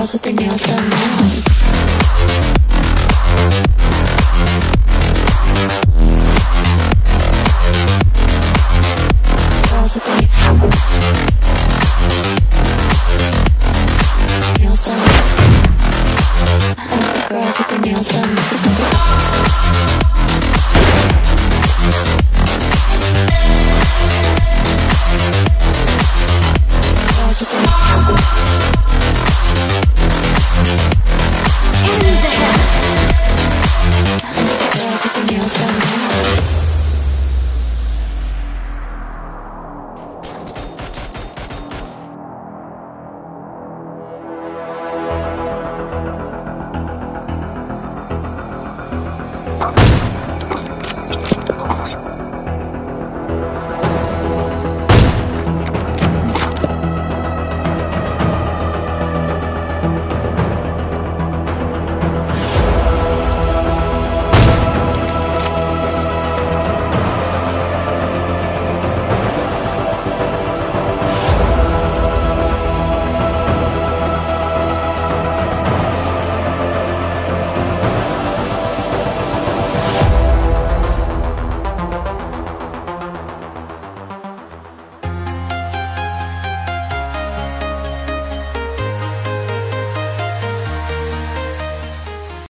girls with their nails done. Girls with their nails done. I girls with nails done.